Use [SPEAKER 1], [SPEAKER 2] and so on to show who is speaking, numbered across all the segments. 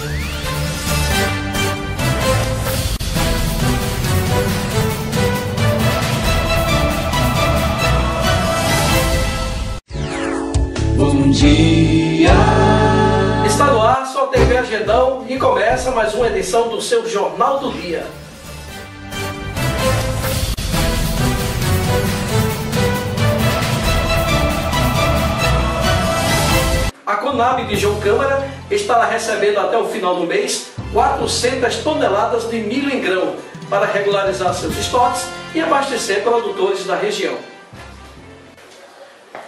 [SPEAKER 1] Bom dia. Está no ar sua TV Agendão e começa mais uma edição do seu Jornal do Dia. A Conab de João Câmara estará recebendo até o final do mês 400 toneladas de milho em grão para regularizar seus estoques e abastecer produtores da região.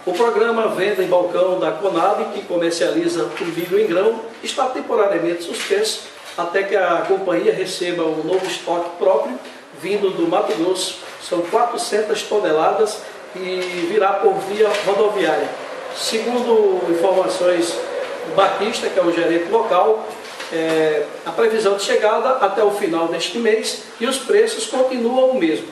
[SPEAKER 1] O programa Venda em Balcão da Conab, que comercializa o milho em grão, está temporariamente suspenso até que a companhia receba um novo estoque próprio vindo do Mato Grosso. São 400 toneladas e virá por via rodoviária. Segundo informações Batista, que é o gerente local, é, a previsão de chegada até o final deste mês e os preços continuam o mesmo.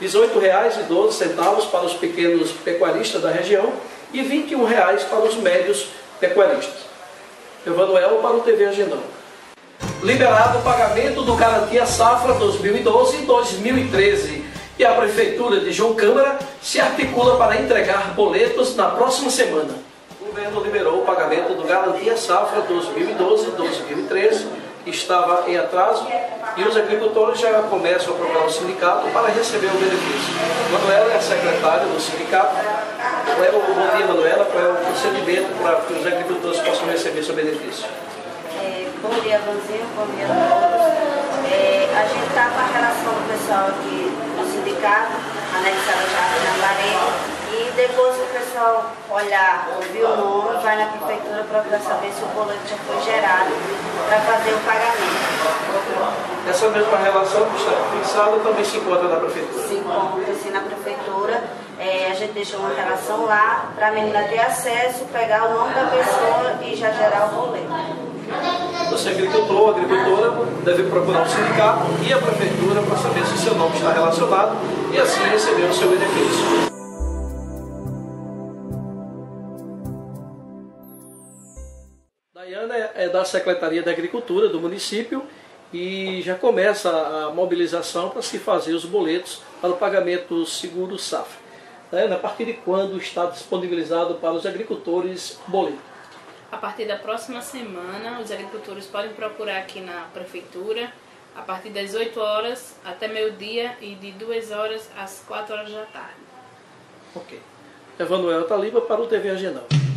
[SPEAKER 1] R$ 18,12 para os pequenos pecuaristas da região e R$ 21,00 para os médios pecuaristas. Emanuel para o TV Agendão. Liberado o pagamento do Garantia Safra 2012 e 2013 e a Prefeitura de João Câmara se articula para entregar boletos na próxima semana. Governo liberou o pagamento do Garantia Safra 2012 e 2013 estava em atraso e os agricultores já começam a procurar o sindicato para receber o benefício. Manuela é secretária do sindicato. É bom dia, Manuela. Qual é o procedimento para que os agricultores possam receber seu benefício?
[SPEAKER 2] É, bom dia, Vanzinho. Bom dia a todos. É, a gente está com a relação do pessoal aqui do sindicato, anexada já na parede. E depois que o pessoal olhar, ouvir o nome, vai na prefeitura procurar saber se o boleto já foi gerado para fazer o pagamento.
[SPEAKER 1] Essa mesma relação que está fixada também se encontra na prefeitura?
[SPEAKER 2] Se encontra sim na prefeitura. É, a gente deixou uma relação lá para a menina ter acesso, pegar o nome da pessoa e já gerar o boleto.
[SPEAKER 1] Você é agricultor agricultora deve procurar o sindicato e a prefeitura para saber se seu nome está relacionado e assim receber o seu benefício. É da Secretaria da Agricultura do município e já começa a mobilização para se fazer os boletos para o pagamento seguro safra. Né? A partir de quando está disponibilizado para os agricultores o boleto?
[SPEAKER 3] A partir da próxima semana, os agricultores podem procurar aqui na prefeitura a partir das 8 horas até meio-dia e de 2 horas às 4 horas da tarde.
[SPEAKER 1] Ok. Emanuel Taliba para o TV Agendão.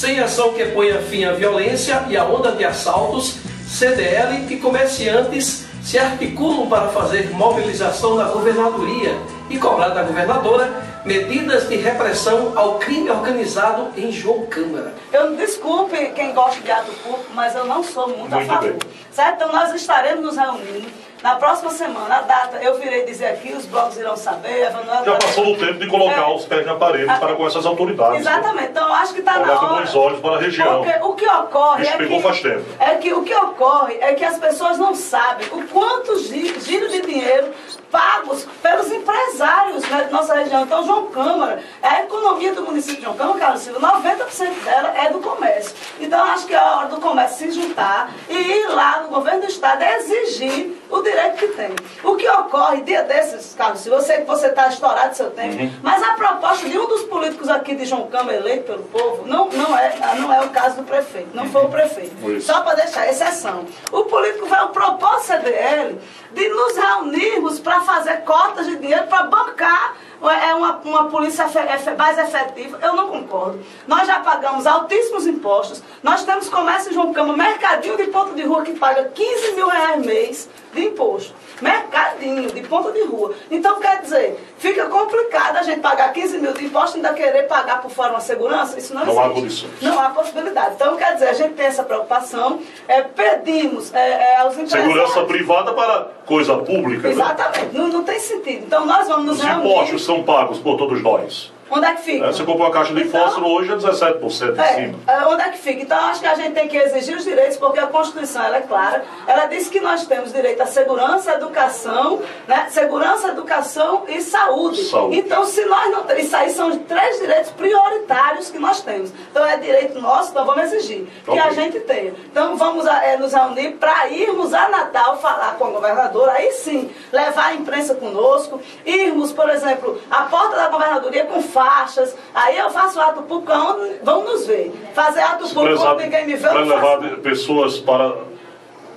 [SPEAKER 1] Sem ação que ponha fim à violência e à onda de assaltos, CDL e comerciantes se articulam para fazer mobilização na governadoria e cobrar da governadora medidas de repressão ao crime organizado em João Câmara.
[SPEAKER 4] Eu desculpe quem gosta de ato público, mas eu não sou muito, muito a favor. Certo? Então nós estaremos nos reunindo na próxima semana, a data, eu virei dizer aqui, os blocos irão saber.
[SPEAKER 5] Já passou o tempo de colocar é, os pés na parede a, para com essas autoridades.
[SPEAKER 4] Exatamente. Então, acho que está na hora.
[SPEAKER 5] bons olhos para a região.
[SPEAKER 4] Porque o que ocorre é que, é que o que ocorre é que as pessoas não sabem o quanto giro de dinheiro pagos pelos empresários né, de nossa região. Então, João Câmara, a economia do município de João Câmara, Carlos Silva, 90% dela é do comércio. Então, acho que é a hora do comércio se juntar e ir lá no governo do Estado exigir o direito que tem. O que ocorre, dia desses, Carlos, se você você está estourado seu tempo, uhum. mas a proposta de um dos políticos aqui de João Câmara eleito pelo povo não, não, é, não é o caso do prefeito, não foi o prefeito. Só para deixar exceção. O político vai propor CDL de nos reunirmos para fazer cotas de dinheiro para bancar é uma, uma polícia mais efetiva. Eu não concordo. Nós já pagamos altíssimos impostos. Nós temos comércio em João Câmara, mercadinho de ponto de rua que paga 15 mil reais mês de imposto. Mercadinho de ponta de rua. Então, quer dizer, fica complicado a gente pagar 15 mil de imposto e ainda querer pagar por fora uma segurança. Isso não,
[SPEAKER 5] não
[SPEAKER 4] existe. Há não há possibilidade. Então, quer dizer, a gente tem essa preocupação. É, pedimos é, é, aos
[SPEAKER 5] empresários... Segurança privada para coisa pública.
[SPEAKER 4] Exatamente. Né? Não, não tem sentido. Então, nós vamos nos
[SPEAKER 5] Os reunir... impostos são pagos por todos nós.
[SPEAKER 4] Onde é que fica?
[SPEAKER 5] É, você comprou uma caixa de
[SPEAKER 4] Então,
[SPEAKER 5] fósforo hoje é 17% em
[SPEAKER 4] é,
[SPEAKER 5] cima.
[SPEAKER 4] é, onde é que fica? Então, acho que a gente tem que exigir os direitos, porque a Constituição ela é clara. Ela diz que nós temos direito à segurança, educação, né? segurança, educação e saúde.
[SPEAKER 5] Saúde.
[SPEAKER 4] Então, se nós não temos, isso aí são os três direitos prioritários que nós temos. Então, é direito nosso, então vamos exigir que
[SPEAKER 5] Ok.
[SPEAKER 4] a gente tenha. Então, vamos é, nos reunir para irmos a Natal falar com a governadora, aí sim, levar a imprensa conosco, irmos, por exemplo, à porta da governadoria com faixas, aí eu faço ato público, vão nos ver. Fazer ato público onde ninguém me vê, eu
[SPEAKER 5] para levar
[SPEAKER 4] faço.
[SPEAKER 5] pessoas para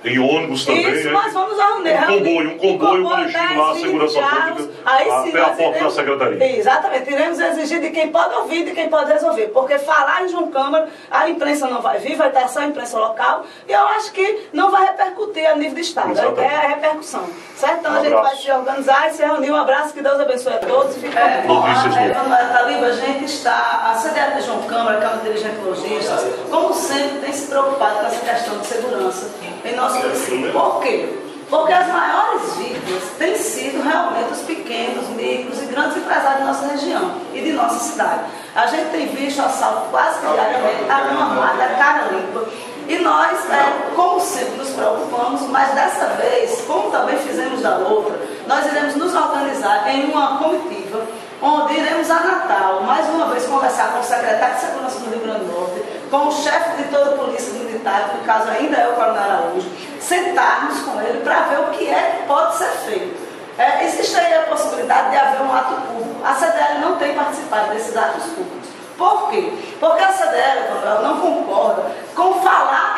[SPEAKER 5] em ônibus também.
[SPEAKER 4] Isso,
[SPEAKER 5] né?
[SPEAKER 4] nós vamos reunir.
[SPEAKER 5] Um comboio, um comboio dirigindo lá a
[SPEAKER 4] 10, 20
[SPEAKER 5] segurança pública
[SPEAKER 4] Aí sim,
[SPEAKER 5] até a porta da
[SPEAKER 4] iremos-
[SPEAKER 5] secretaria.
[SPEAKER 4] Exatamente, iremos exigir de quem pode ouvir e de quem pode resolver. Porque falar em João Câmara, a imprensa não vai vir, vai estar só a imprensa local. E eu acho que não vai repercutir a nível de Estado.
[SPEAKER 5] Exatamente.
[SPEAKER 4] É a repercussão. Certo? Então
[SPEAKER 5] Um
[SPEAKER 4] a gente vai se organizar e se reunir. Um abraço, que Deus abençoe a todos. Fica é,
[SPEAKER 5] Notícias.
[SPEAKER 4] Emanuel Taliba, a gente está, a de João Câmara, Câmara Dirigente Logistas, como sempre, tem se preocupado com essa questão de segurança em nosso município. Por quê? Porque as maiores vítimas têm sido realmente os pequenos, micros e grandes empresários de nossa região e de nossa cidade. A gente tem visto assalto quase diariamente, a mão armada, a cara limpa. E nós, é, como sempre, nos preocupamos, mas dessa vez, como também fizemos da outra, nós iremos nos organizar em uma comitiva, onde iremos a Natal, mais uma vez, conversar com o secretário de Segurança do Rio Grande do Norte, com o chefe de toda a Polícia Militar, que no caso ainda é o Coronel Araújo, sentarmos com ele para ver o que é que pode ser feito. É, existe aí a possibilidade de haver um ato público. A CDL não tem participado desses atos públicos. Por quê? Porque a CDL, Manuel, não concorda com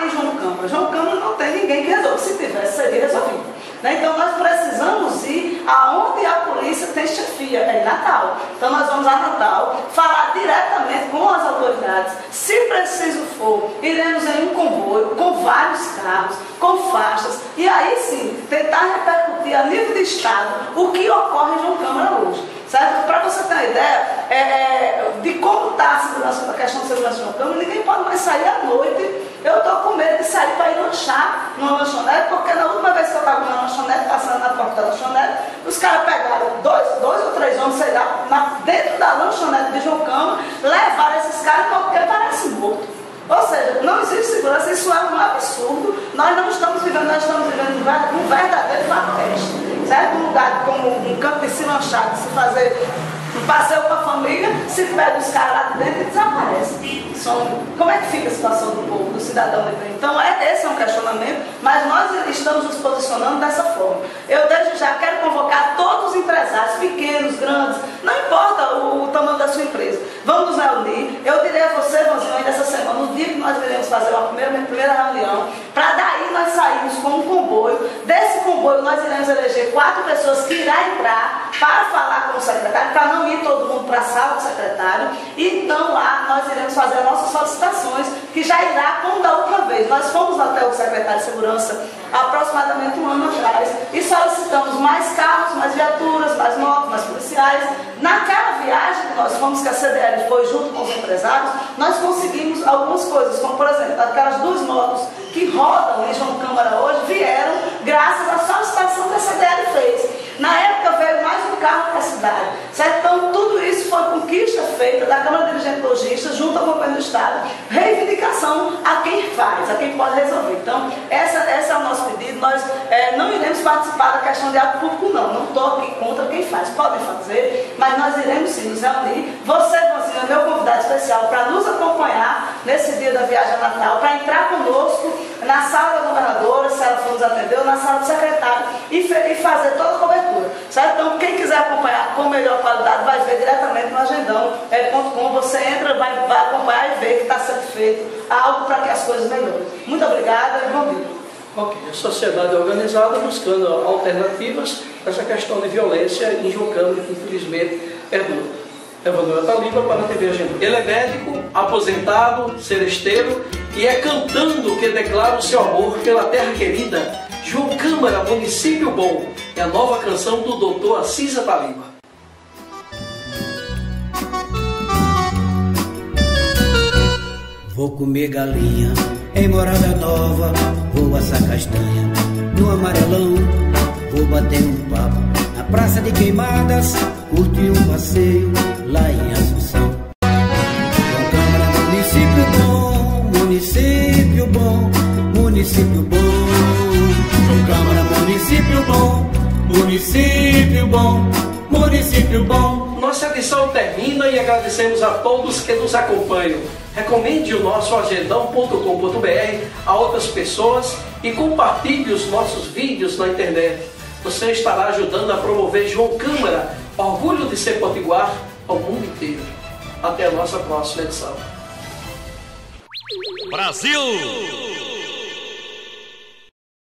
[SPEAKER 4] em João Câmara. João Câmara não tem ninguém que resolva. Se tivesse, seria resolvido. Né? Então nós precisamos ir aonde a polícia tem chefia, é em Natal. Então nós vamos a Natal falar diretamente com as autoridades. Se preciso for, iremos em um comboio com vários carros, com faixas, e aí sim tentar repercutir a nível de Estado o que ocorre em João Câmara hoje. Certo? Para você ter uma ideia é, é, de como está a a questão de segurança de João Câmara, ninguém pode mais sair à noite. Eu estou com medo de sair para ir lanchar numa lanchonete, porque na última vez que eu estava na lanchonete, passando na porta da lanchonete, os caras pegaram dois, dois ou três homens, sei lá, na- dentro da lanchonete de João Câmara, levaram esses caras porque parece morto. Ou seja, não existe segurança, isso é um absurdo. Nós não estamos vivendo, nós estamos vivendo um verdadeiro faroeste. Certo? Um lugar como um campo de se lanchar, de se fazer passeio com a família, se pega os caras lá de dentro desaparece. Como é que fica a situação do povo, do cidadão? Então, é, esse é um questionamento, mas nós estamos nos posicionando dessa forma. Eu, desde já, quero convocar todos os empresários, pequenos, grandes, não importa o, o tamanho da sua empresa. Vamos nos reunir. Eu direi a você, Vanzinho, ainda essa semana, no dia que nós iremos fazer uma primeira, uma primeira reunião, para daí nós sairmos com um comboio. Desse comboio, nós iremos eleger quatro pessoas que irá entrar para falar com o secretário, para não ir todo mundo para a sala do secretário. Então lá nós iremos fazer as nossas solicitações, que já irá como da última vez. Nós fomos até o secretário de Segurança aproximadamente um ano atrás e solicitamos mais carros, mais viaturas, mais motos, mais policiais. Naquela viagem que nós fomos, que a CDL foi junto com os empresários, nós conseguimos algumas coisas, como por exemplo, aquelas duas motos que rodam em João Câmara hoje vieram graças à solicitação que a CDL fez. Na época veio mais um carro para a cidade. Certo? Então, tudo isso foi conquista feita da Câmara Dirigente Logista junto ao governo do Estado. Reivindicação a quem faz, a quem pode resolver. Então, essa, esse é o nosso pedido. Nós eh, não iremos participar da questão de ato público, não. Não estou aqui contra quem faz. Podem fazer, mas nós iremos sim nos reunir. Você, Vanzinho, é meu convidado especial para nos acompanhar nesse dia da viagem a Natal, para entrar conosco na sala da governadora, se ela for nos atender, ou na sala do secretário e, e fazer toda a cobertura. Certo? Então, quem quiser acompanhar com melhor qualidade, vai ver diretamente no agendão.com. Você entra, vai, vai acompanhar e ver que está sendo feito algo para que as coisas melhorem. Muito obrigada e.
[SPEAKER 1] Ok, a sociedade organizada buscando alternativas a essa questão de violência que infelizmente perdura. Emanuel Taliba para a TV Agenda. Ele é médico, aposentado, seresteiro e é cantando que declara o seu amor pela terra querida. João Câmara, município bom. É a nova canção do doutor Assisa Taliba.
[SPEAKER 6] Vou comer galinha em morada nova, vou assar castanha no amarelão, vou bater um papo na praça de queimadas, curtir um passeio lá em Assunção. Câmara, município bom, município bom, município bom. Câmara, município bom, município bom, município bom.
[SPEAKER 1] Nossa edição termina e agradecemos a todos que nos acompanham. Recomende o nosso agendão.com.br a outras pessoas e compartilhe os nossos vídeos na internet. Você estará ajudando a promover João Câmara, orgulho de ser potiguar, ao mundo inteiro. Até a nossa próxima edição.
[SPEAKER 7] Brasil!